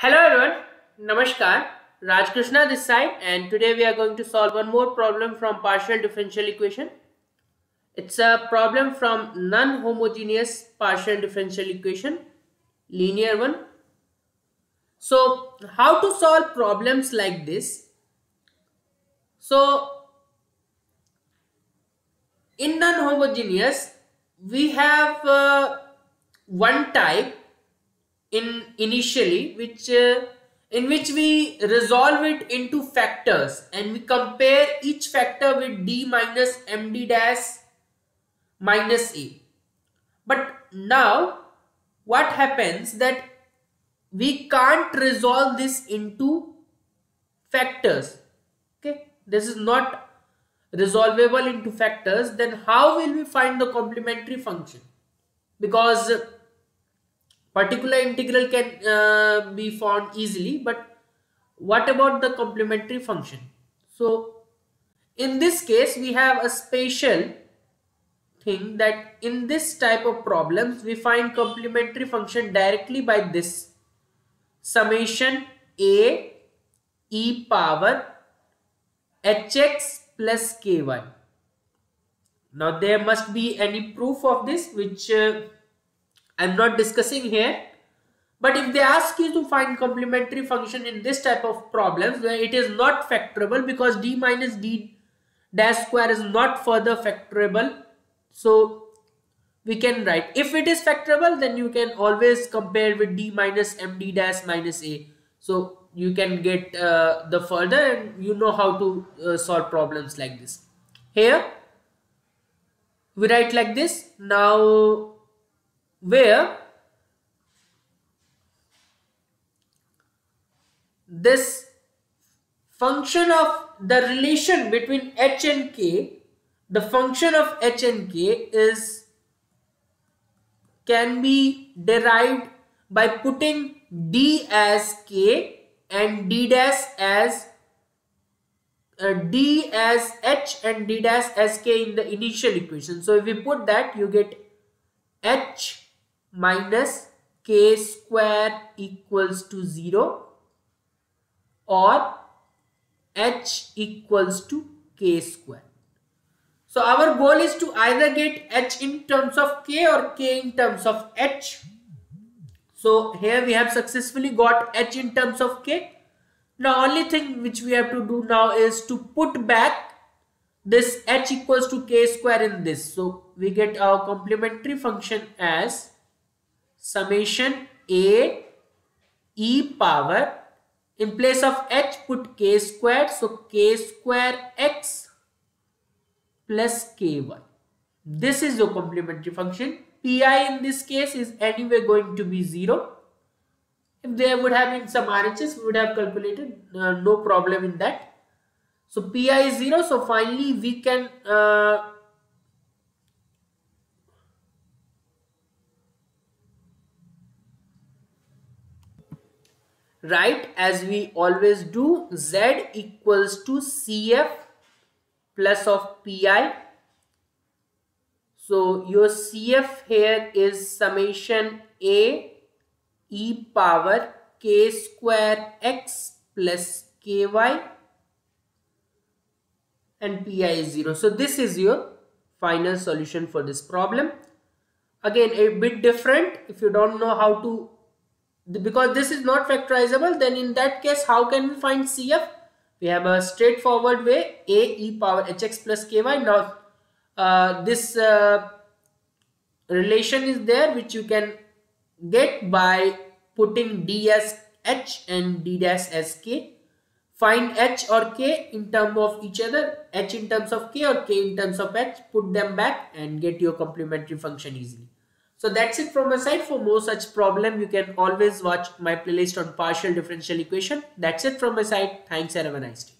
Hello everyone, Namaskar, Raj Krishna this side and today we are going to solve one more problem from partial differential equation. It's a problem from non-homogeneous partial differential equation, linear one. So how to solve problems like this? So in non-homogeneous we have uh, one type in initially which uh, in which we resolve it into factors and we compare each factor with d minus md dash minus a. But now what happens that we can't resolve this into factors. Okay? This is not resolvable into factors. Then how will we find the complementary function? Because particular integral can uh, be found easily but what about the complementary function? So in this case we have a special thing that in this type of problems we find complementary function directly by this summation a e power hx plus ky now there must be any proof of this which uh, I'm not discussing here. But if they ask you to find complementary function in this type of problems where it is not factorable because d minus d dash square is not further factorable. So we can write if it is factorable then you can always compare with d minus md dash minus a. So you can get uh, the further and you know how to uh, solve problems like this. Here we write like this. Now where this function of the relation between h and k the function of h and k is can be derived by putting d as k and d dash as uh, d as h and d dash as k in the initial equation. So if we put that you get h minus k square equals to 0 or h equals to k square. So our goal is to either get h in terms of k or k in terms of h. So here we have successfully got h in terms of k. Now only thing which we have to do now is to put back this h equals to k square in this. So we get our complementary function as summation a e power in place of h put k square. So k square x plus ky this is your complementary function. Pi in this case is anyway going to be 0 if there would have been some RHS we would have calculated uh, no problem in that. So pi is 0 so finally we can uh, write as we always do z equals to cf plus of pi so your cf here is summation a e power k square x plus ky and pi is 0 so this is your final solution for this problem. Again a bit different. If you don't know how to because this is not factorizable then in that case how can we find CF we have a straightforward way a e power hx plus ky now uh, this uh, relation is there which you can get by putting d as h and d dash as k. Find h or k in terms of each other h in terms of k or k in terms of h. Put them back and get your complementary function easily so that's it from my side. For more such problem, you can always watch my playlist on partial differential equation. That's it from my side. Thanks and have a nice day.